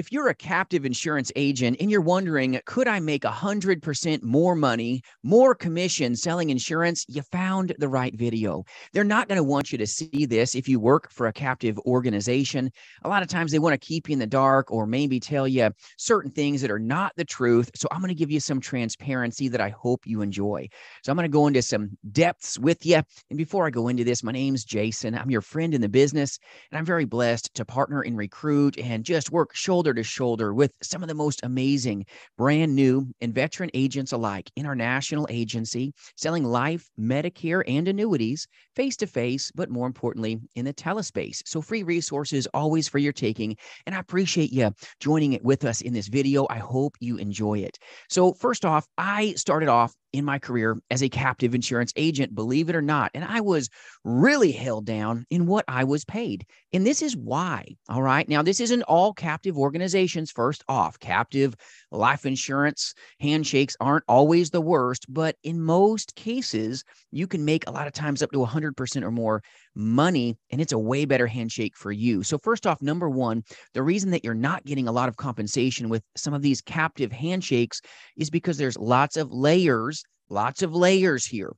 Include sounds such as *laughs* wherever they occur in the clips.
If you're a captive insurance agent and you're wondering, could I make 100% more money, more commission selling insurance? You found the right video. They're not going to want you to see this if you work for a captive organization. A lot of times they want to keep you in the dark or maybe tell you certain things that are not the truth. So I'm going to give you some transparency that I hope you enjoy. So I'm going to go into some depths with you. And before I go into this, my name's Jason. I'm your friend in the business, and I'm very blessed to partner and recruit and just work shoulder shoulder to shoulder with some of the most amazing brand new and veteran agents alike in our national agency, selling life, Medicare, and annuities face to face, but more importantly, in the telespace. So, free resources always for your taking. And I appreciate you joining it with us in this video. I hope you enjoy it. So, first off, I started off in my career as a captive insurance agent, believe it or not. And I was really held down in what I was paid. And this is why. All right. Now, this isn't all captive organizations. First off, captive life insurance handshakes aren't always the worst, but in most cases, you can make a lot of times up to 100% or more money, and it's a way better handshake for you. So, first off, number one, the reason that you're not getting a lot of compensation with some of these captive handshakes is because there's lots of layers, lots of layers here.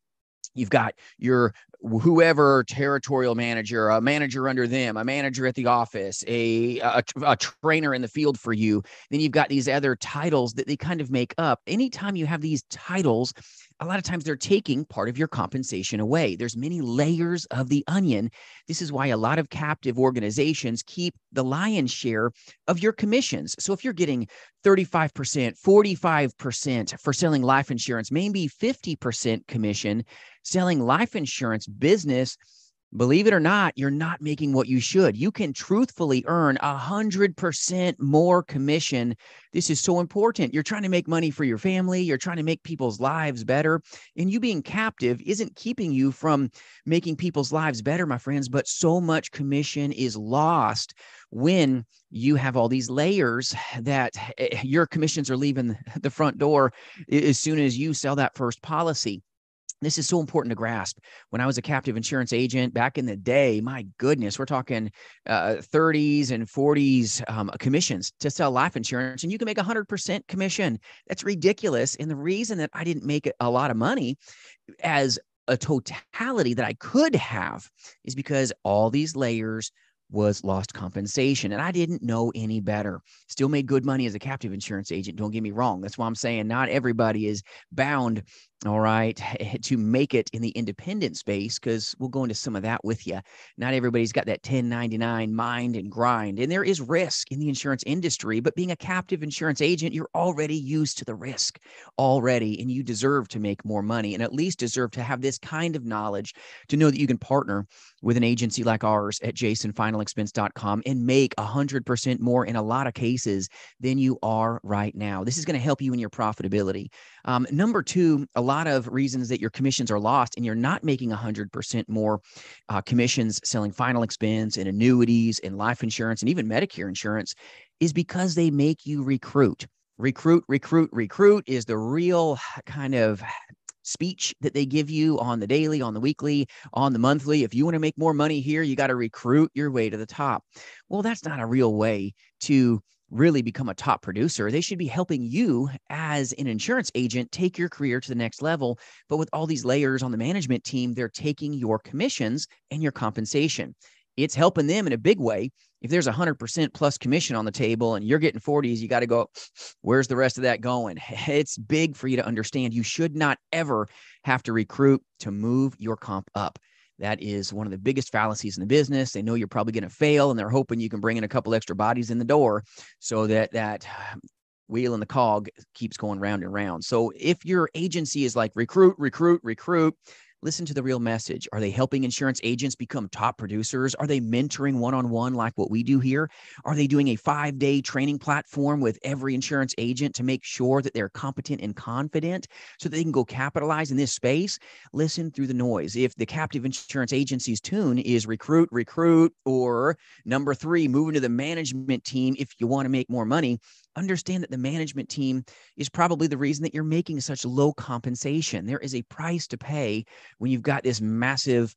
You've got your whoever territorial manager, a manager under them, a manager at the office, a, a, a trainer in the field for you. Then you've got these other titles that they kind of make up. Anytime you have these titles, a lot of times they're taking part of your compensation away. There's many layers of the onion. This is why a lot of captive organizations keep the lion's share of your commissions. So if you're getting 35%, 45% for selling life insurance, maybe 50% commission selling life insurance business believe it or not, you're not making what you should. You can truthfully earn a hundred percent more commission. This is so important. You're trying to make money for your family. You're trying to make people's lives better. And you being captive isn't keeping you from making people's lives better, my friends, but so much commission is lost when you have all these layers that eh, your commissions are leaving the front door as soon as you sell that first policy. This is so important to grasp. When I was a captive insurance agent back in the day, my goodness, we're talking uh, 30s and 40s um, commissions to sell life insurance, and you can make 100% commission. That's ridiculous. And the reason that I didn't make a lot of money as a totality that I could have is because all these layers was lost compensation. And I didn't know any better. Still made good money as a captive insurance agent. Don't get me wrong. That's why I'm saying not everybody is bound all right, *laughs* to make it in the independent space, because we'll go into some of that with you. Not everybody's got that 1099 mind and grind, and there is risk in the insurance industry. But being a captive insurance agent, you're already used to the risk already, and you deserve to make more money and at least deserve to have this kind of knowledge to know that you can partner with an agency like ours at jasonfinalexpense.com and make 100% more in a lot of cases than you are right now. This is going to help you in your profitability. Um, number two, a lot of reasons that your commissions are lost and you're not making 100% more uh, commissions selling final expense and annuities and life insurance and even Medicare insurance is because they make you recruit. Recruit, recruit, recruit is the real kind of speech that they give you on the daily, on the weekly, on the monthly. If you want to make more money here, you got to recruit your way to the top. Well, that's not a real way to really become a top producer. They should be helping you as an insurance agent take your career to the next level. But with all these layers on the management team, they're taking your commissions and your compensation. It's helping them in a big way. If there's a 100% plus commission on the table and you're getting 40s, you got to go, where's the rest of that going? *laughs* It's big for you to understand. You should not ever have to recruit to move your comp up. That is one of the biggest fallacies in the business. They know you're probably going to fail and they're hoping you can bring in a couple extra bodies in the door so that that *sighs* wheel and the cog keeps going round and round. So if your agency is like recruit, recruit, recruit, listen to the real message. Are they helping insurance agents become top producers? Are they mentoring one on one like what we do here? Are they doing a five day training platform with every insurance agent to make sure that they're competent and confident so that they can go capitalize in this space? Listen through the noise. If the captive insurance agency's tune is recruit, recruit, or number three, moving to the management team if you want to make more money, understand that the management team is probably the reason that you're making such low compensation. There is a price to pay when you've got this massive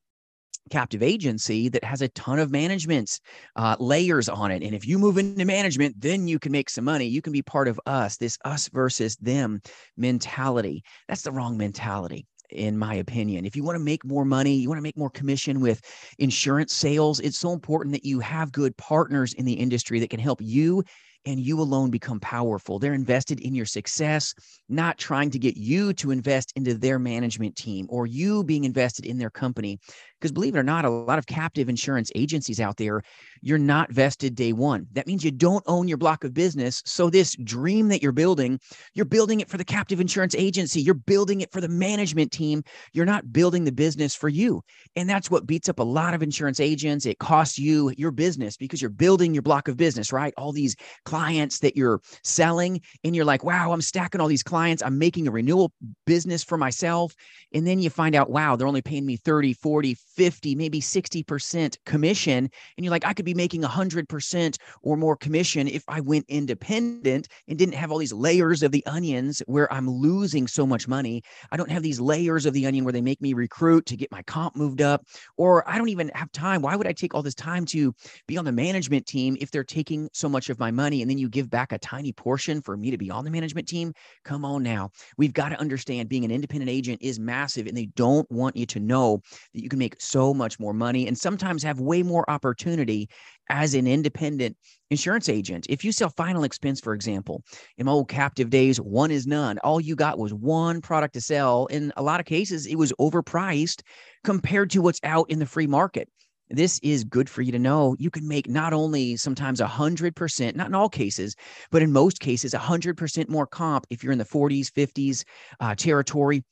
captive agency that has a ton of management uh, layers on it. And if you move into management, then you can make some money. You can be part of us, this us versus them mentality. That's the wrong mentality in my opinion. If you want to make more money, you want to make more commission with insurance sales, it's so important that you have good partners in the industry that can help you and you alone become powerful. They're invested in your success, not trying to get you to invest into their management team or you being invested in their company. Because believe it or not, a lot of captive insurance agencies out there, you're not vested day one. That means you don't own your block of business. So, this dream that you're building, you're building it for the captive insurance agency. You're building it for the management team. You're not building the business for you. And that's what beats up a lot of insurance agents. It costs you your business because you're building your block of business, right? All these clients that you're selling, and you're like, wow, I'm stacking all these clients. I'm making a renewal business for myself. And then you find out, wow, they're only paying me 30, 40, 50, maybe 60% commission. And you're like, I could be making 100% or more commission if I went independent and didn't have all these layers of the onions where I'm losing so much money. I don't have these layers of the onion where they make me recruit to get my comp moved up, or I don't even have time. Why would I take all this time to be on the management team if they're taking so much of my money and then you give back a tiny portion for me to be on the management team? Come on now. We've got to understand being an independent agent is massive and they don't want you to know that you can make so much more money and sometimes have way more opportunity as an independent insurance agent. If you sell final expense, for example, in my old captive days, one is none. All you got was one product to sell. In a lot of cases, it was overpriced compared to what's out in the free market. This is good for you to know. You can make not only sometimes 100%, not in all cases, but in most cases, 100% more comp if you're in the 40s, 50s uh, territory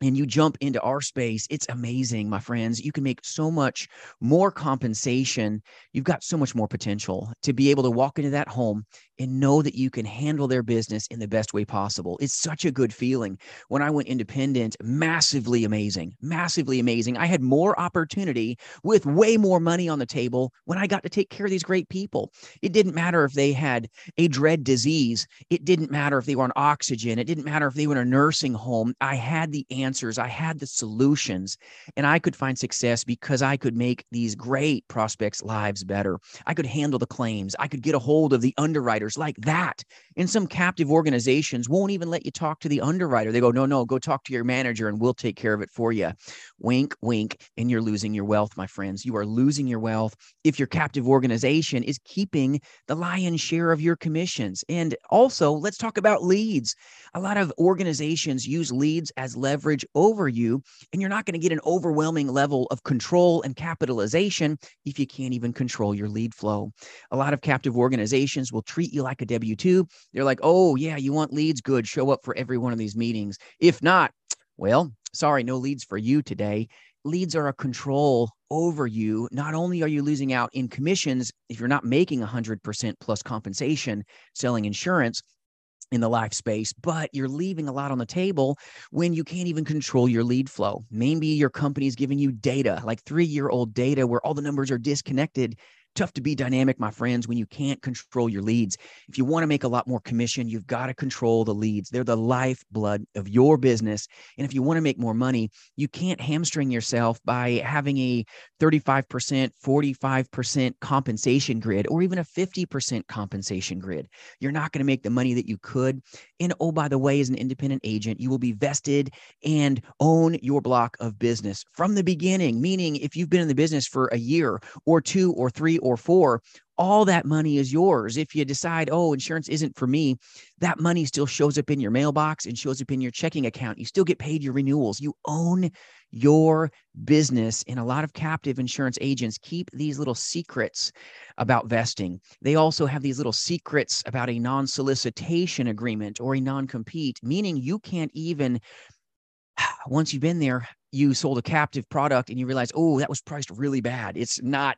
and you jump into our space, it's amazing, my friends. You can make so much more compensation. You've got so much more potential to be able to walk into that home and know that you can handle their business in the best way possible. It's such a good feeling. When I went independent, massively amazing, massively amazing. I had more opportunity with way more money on the table when I got to take care of these great people. It didn't matter if they had a dread disease, it didn't matter if they were on oxygen, it didn't matter if they were in a nursing home. I had the answers, I had the solutions, and I could find success because I could make these great prospects' lives better. I could handle the claims, I could get a hold of the underwriters like that. And some captive organizations won't even let you talk to the underwriter. They go, no, no, go talk to your manager and we'll take care of it for you. Wink, wink. And you're losing your wealth, my friends. You are losing your wealth if your captive organization is keeping the lion's share of your commissions. And also, let's talk about leads. A lot of organizations use leads as leverage over you, and you're not going to get an overwhelming level of control and capitalization if you can't even control your lead flow. A lot of captive organizations will treat you like a W 2. They're like, oh, yeah, you want leads? Good. Show up for every one of these meetings. If not, well, sorry, no leads for you today. Leads are a control over you. Not only are you losing out in commissions if you're not making 100% plus compensation selling insurance, in the life space, but you're leaving a lot on the table when you can't even control your lead flow. Maybe your company's giving you data, like three year old data where all the numbers are disconnected tough to be dynamic, my friends, when you can't control your leads. If you want to make a lot more commission, you've got to control the leads. They're the lifeblood of your business. And if you want to make more money, you can't hamstring yourself by having a 35%, 45% compensation grid or even a 50% compensation grid. You're not going to make the money that you could. And oh, by the way, as an independent agent, you will be vested and own your block of business from the beginning. Meaning, if you've been in the business for a year or two or three or four, all that money is yours. If you decide, oh, insurance isn't for me, that money still shows up in your mailbox and shows up in your checking account. You still get paid your renewals. You own your business. And a lot of captive insurance agents keep these little secrets about vesting. They also have these little secrets about a non solicitation agreement or a non compete, meaning you can't even *sighs* once you've been there, you sold a captive product and you realize, oh, that was priced really bad. It's not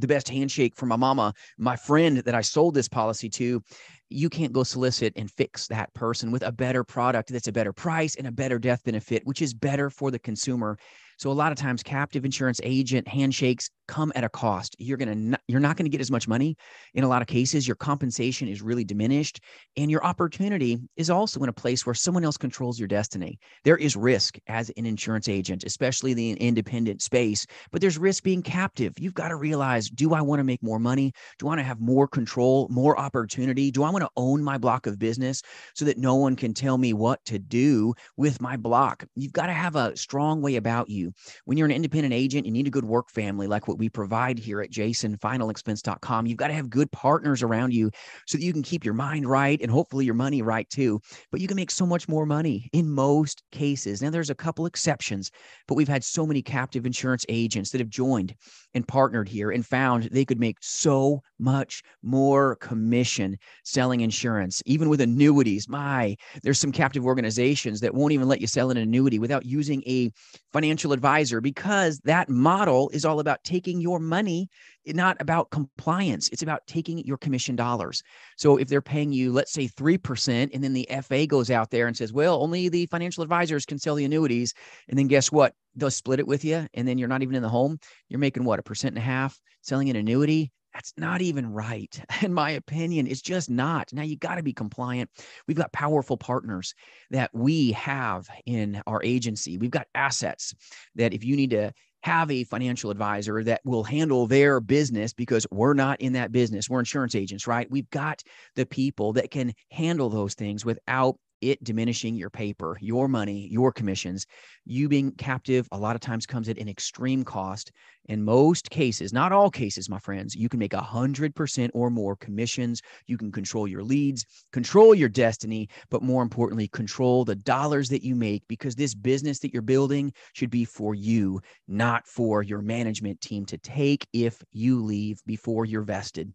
the best handshake for my mama, my friend that I sold this policy to. you can't go solicit and fix that person with a better product that's a better price and a better death benefit, which is better for the consumer. So a lot of times captive insurance agent handshakes come at a cost. You're going to you're not going to get as much money in a lot of cases. Your compensation is really diminished and your opportunity is also in a place where someone else controls your destiny. There is risk as an insurance agent, especially the independent space, but there's risk being captive. You've got to realize, do I want to make more money? Do I want to have more control, more opportunity? Do I want to own my block of business so that no one can tell me what to do with my block? You've got to have a strong way about you when you're an independent agent, you need a good work family like what we provide here at jasonfinalexpense.com. You've got to have good partners around you so that you can keep your mind right and hopefully your money right too. But you can make so much more money in most cases. Now, there's a couple exceptions, but we've had so many captive insurance agents that have joined and partnered here and found they could make so much more commission selling insurance, even with annuities. My, there's some captive organizations that won't even let you sell an annuity without using a financial advisor because that model is all about taking your money, eh, not about compliance. It's about taking your commission dollars. So if they're paying you, let's say 3%, and then the FA goes out there and says, well, only the financial advisors can sell the annuities. And then guess what? They'll split it with you. And then you're not even in the home. You're making what, a percent and a half selling an annuity? That's not even right. *laughs* In my opinion, it's just not. Now you got to be compliant. We've got powerful partners that we have in our agency. We've got assets that if you need to have a financial advisor that will handle their business because we're not in that business. We're insurance agents, right? We've got the people that can handle those things without it diminishing your paper, your money, your commissions. You being captive a lot of times comes at an extreme cost. In most cases, not all cases, my friends, you can make a hundred percent or more commissions. You can control your leads, control your destiny, but more importantly, control the dollars that you make because this business that you're building should be for you, not for your management team to take if you leave before you're vested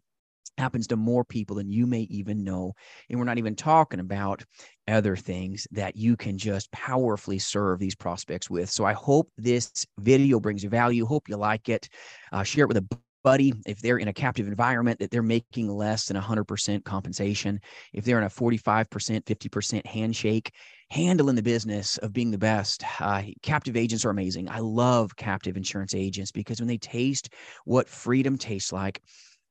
happens to more people than you may even know. And we're not even talking about other things that you can just powerfully serve these prospects with. So I hope this video brings you value. Hope you like it. Uh, share it with a buddy if they're in a captive environment that they're making less than 100% compensation if they're in a 45% 50% handshake handling the business of being the best uh, captive agents are amazing i love captive insurance agents because when they taste what freedom tastes like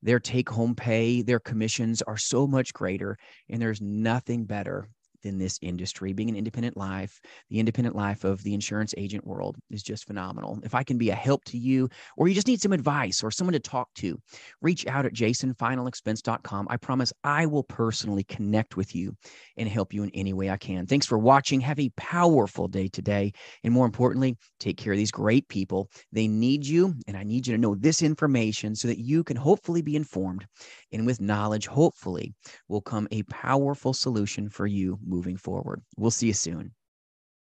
their take home pay, their commissions are so much greater. And there's nothing better in this industry. Being an independent life, the independent life of the insurance agent world is just phenomenal. If I can be a help to you, or you just need some advice or someone to talk to, reach out at jasonfinalexpense.com. I promise I will personally connect with you and help you in any way I can. Thanks for watching. Have a powerful day today. And more importantly, take care of these great people. They need you, and I need you to know this information so that you can hopefully be informed. And with knowledge, hopefully, will come a powerful solution for you moving forward. We'll see you soon.